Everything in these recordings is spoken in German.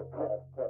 the past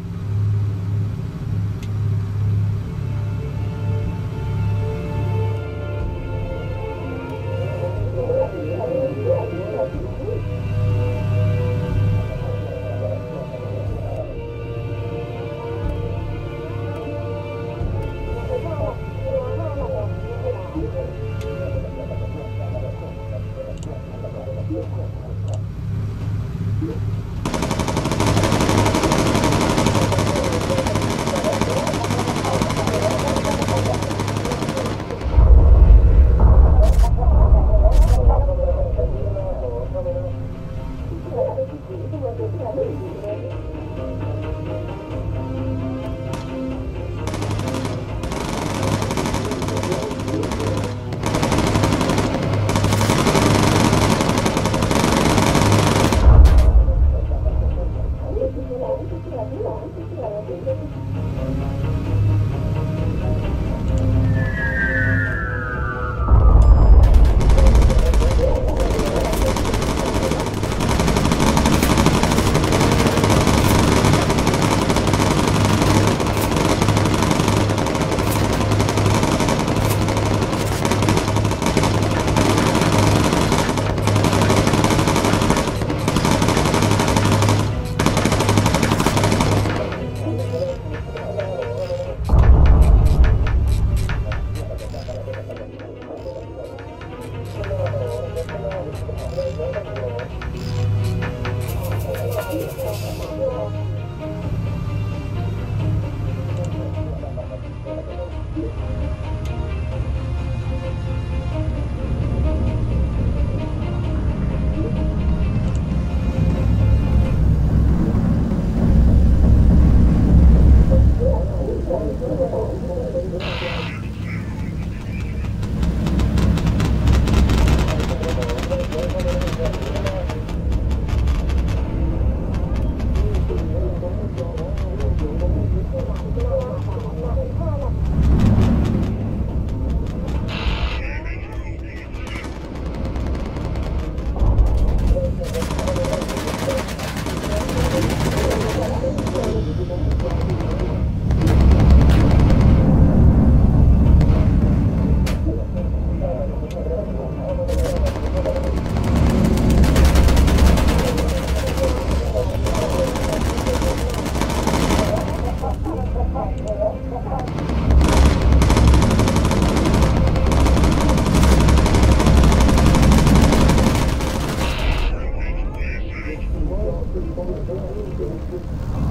I don't.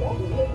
you.